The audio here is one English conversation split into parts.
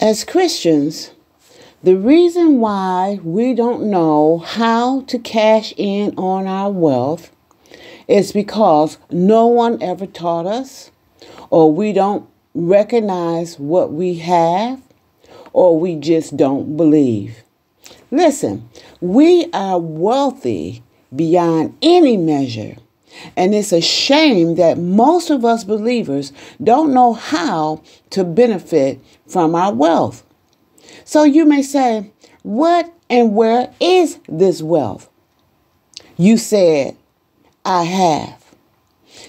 As Christians, the reason why we don't know how to cash in on our wealth is because no one ever taught us, or we don't recognize what we have, or we just don't believe. Listen, we are wealthy beyond any measure. And it's a shame that most of us believers don't know how to benefit from our wealth. So you may say, What and where is this wealth? You said, I have.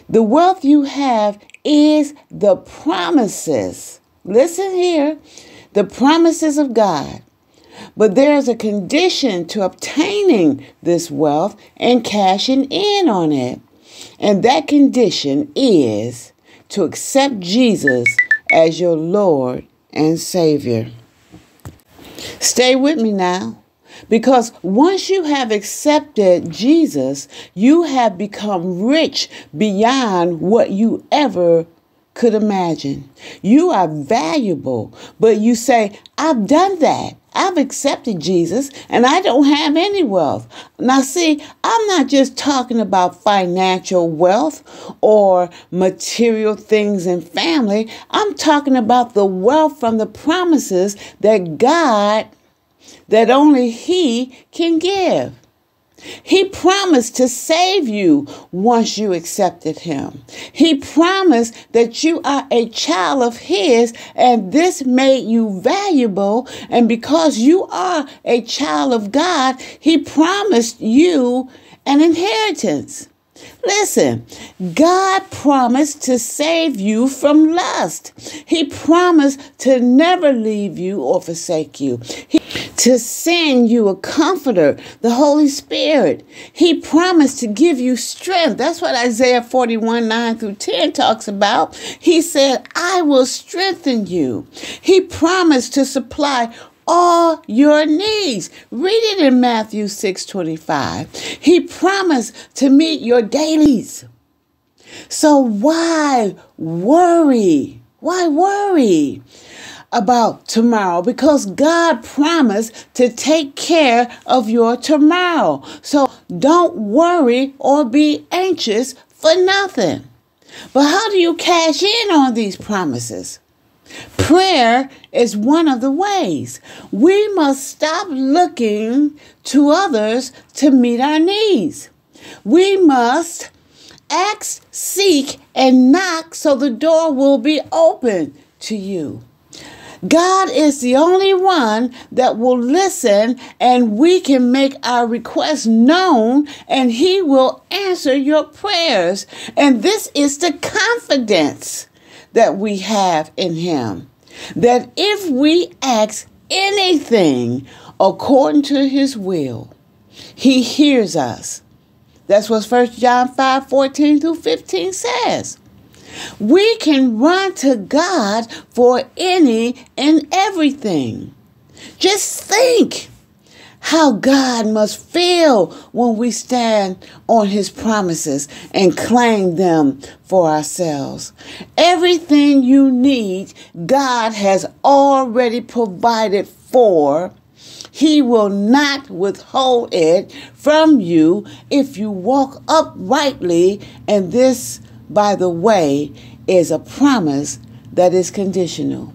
The wealth you have is the promises. Listen here the promises of God. But there is a condition to obtaining this wealth and cashing in on it. And that condition is to accept Jesus as your Lord and Savior. Stay with me now. Because once you have accepted Jesus, you have become rich beyond what you ever could imagine. You are valuable, but you say, I've done that. I've accepted Jesus and I don't have any wealth. Now, see, I'm not just talking about financial wealth or material things and family. I'm talking about the wealth from the promises that God, that only He can give. He promised to save you once you accepted Him. He promised that you are a child of His, and this made you valuable. And because you are a child of God, He promised you an inheritance. Listen, God promised to save you from lust. He promised to never leave you or forsake you. He, to send you a comforter, the Holy Spirit. He promised to give you strength. That's what Isaiah 41 9 through 10 talks about. He said, I will strengthen you. He promised to supply all your needs. Read it in Matthew 6 25. He promised to meet your dailies. So why worry? Why worry? about tomorrow because God promised to take care of your tomorrow. So don't worry or be anxious for nothing. But how do you cash in on these promises? Prayer is one of the ways. We must stop looking to others to meet our needs. We must ask, seek, and knock so the door will be open to you. God is the only one that will listen and we can make our requests known and he will answer your prayers. And this is the confidence that we have in Him. That if we ask anything according to His will, He hears us. That's what 1 John 5 14 through 15 says. We can run to God for any and everything. Just think how God must feel when we stand on His promises and claim them for ourselves. Everything you need, God has already provided for. He will not withhold it from you if you walk uprightly. And this, by the way, is a promise that is conditional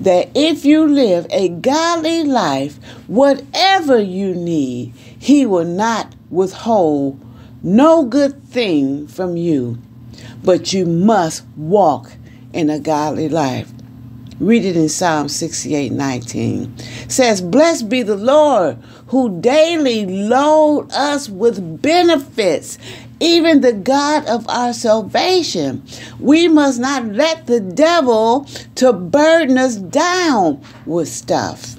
that if you live a godly life, whatever you need, He will not withhold no good thing from you, but you must walk in a godly life. Read it in Psalm 68 19. It says, Blessed be the Lord who daily load us with benefits even the God of our salvation. We must not let the devil to burden us down with stuff.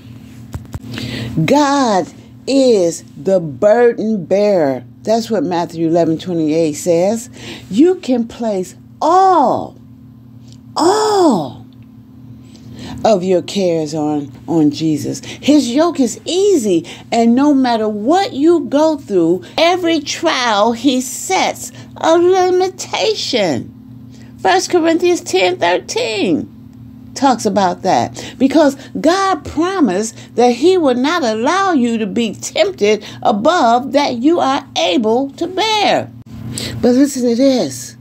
God is the burden bearer. That's what Matthew 11 28 says. You can place all of your cares on, on Jesus. His yoke is easy, and no matter what you go through, every trial he sets a limitation. 1 Corinthians 10 13. talks about that because God promised that He would not allow you to be tempted above that you are able to bear. But listen to this.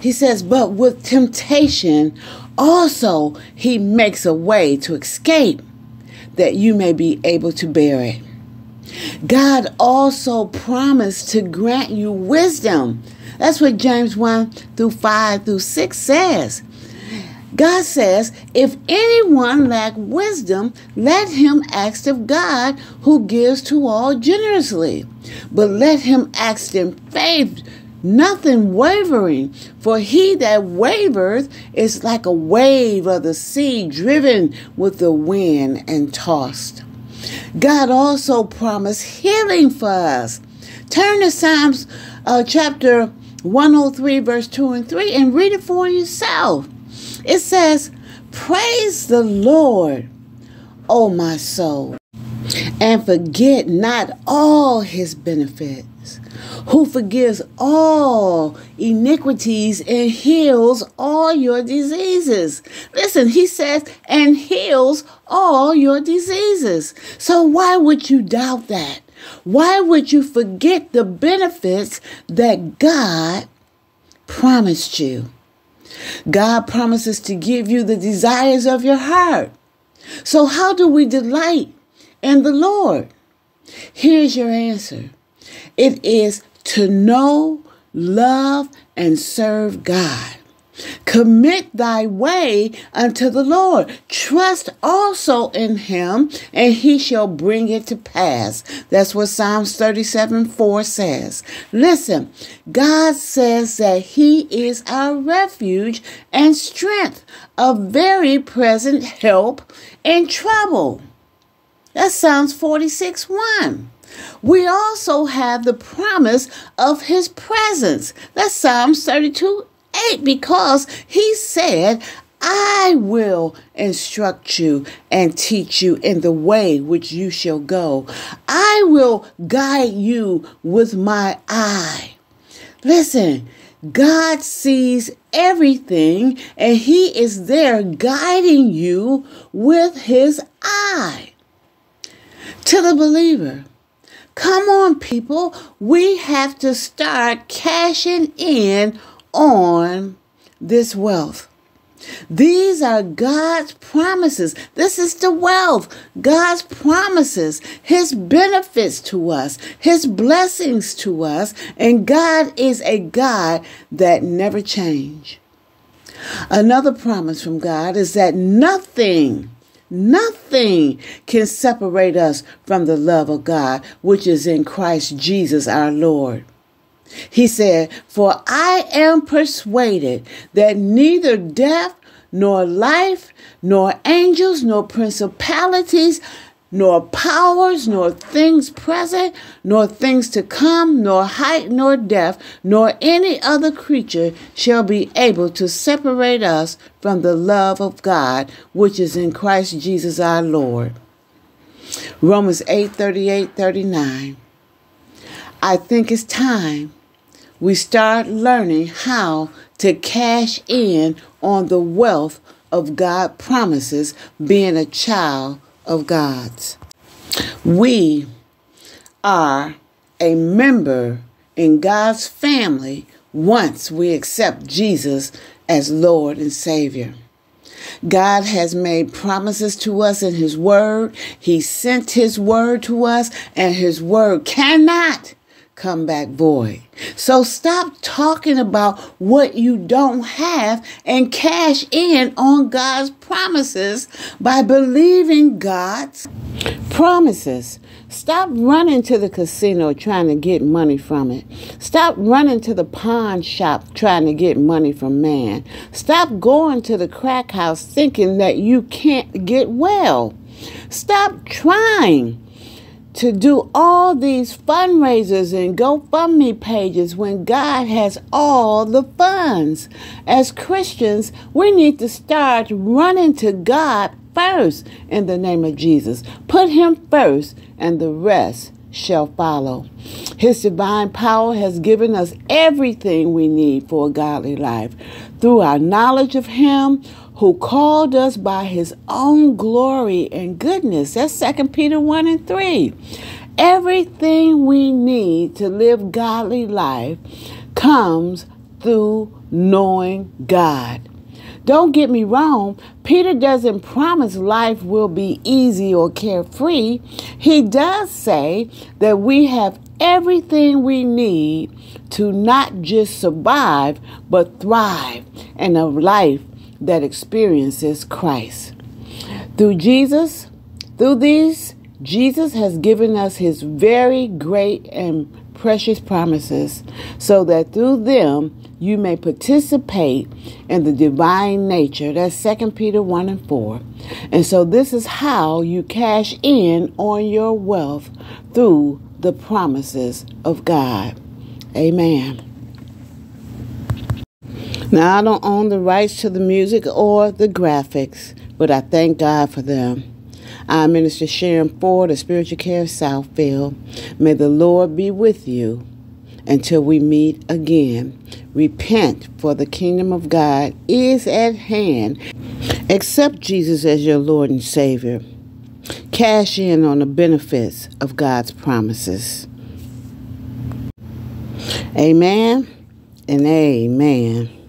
He says, but with temptation, also He makes a way to escape that you may be able to bear it. God also promised to grant you wisdom. That's what James 1 through 5 through 6 says. God says, if anyone lack wisdom, let him ask of God who gives to all generously. But let him ask in faith, nothing wavering. For he that wavereth is like a wave of the sea driven with the wind and tossed. God also promised healing for us. Turn to Psalms uh, chapter 103, verse 2 and 3, and read it for yourself. It says, Praise the Lord, O my soul, and forget not all his who forgives all iniquities and heals all your diseases. Listen, he says, and heals all your diseases. So why would you doubt that? Why would you forget the benefits that God promised you? God promises to give you the desires of your heart. So, how do we delight in the Lord? Here's your answer it is to know, love, and serve God. Commit thy way unto the Lord. Trust also in him, and he shall bring it to pass. That's what Psalms 37 4 says. Listen, God says that he is our refuge and strength, a very present help in trouble. That's Psalms 46 1. We also have the promise of his presence. That's Psalms 32 8 because he said, I will instruct you and teach you in the way which you shall go. I will guide you with my eye. Listen, God sees everything and He is there guiding you with His eye. To the believer, come on, people, we have to start cashing in on this wealth. These are God's promises. This is the wealth. God's promises, His benefits to us, His blessings to us. And God is a God that never change. Another promise from God is that nothing, nothing can separate us from the love of God, which is in Christ Jesus our Lord. He said, For I am persuaded that neither death, nor life, nor angels, nor principalities, nor powers, nor things present, nor things to come, nor height, nor depth, nor any other creature shall be able to separate us from the love of God, which is in Christ Jesus our Lord. Romans 8 38 39. I think it's time we start learning how to cash in on the wealth of God promises being a child of God's. We are a member in God's family once we accept Jesus as Lord and Savior. God has made promises to us in His Word. He sent His Word to us, and His Word cannot come back void. So stop talking about what you don't have and cash in on God's promises by believing God's promises. Stop running to the casino trying to get money from it. Stop running to the pawn shop trying to get money from man. Stop going to the crack house thinking that you can't get well. Stop trying to do all these fundraisers and GoFundMe pages when God has all the funds. As Christians, we need to start running to God first in the name of Jesus. Put Him first, and the rest shall follow. His divine power has given us everything we need for a godly life through our knowledge of Him who called us by his own glory and goodness. That's 2 Peter 1 and 3. Everything we need to live godly life comes through knowing God. Don't get me wrong, Peter doesn't promise life will be easy or carefree. He does say that we have everything we need to not just survive, but thrive in a life that experiences Christ. Through Jesus, through these, Jesus has given us his very great and precious promises so that through them you may participate in the divine nature. That's 2 Peter 1 and 4. And so this is how you cash in on your wealth through the promises of God. Amen. Now, I don't own the rights to the music or the graphics, but I thank God for them. I'm Minister Sharon Ford of Spiritual Care Southfield. May the Lord be with you until we meet again. Repent, for the kingdom of God is at hand. Accept Jesus as your Lord and Savior. Cash in on the benefits of God's promises. Amen and amen.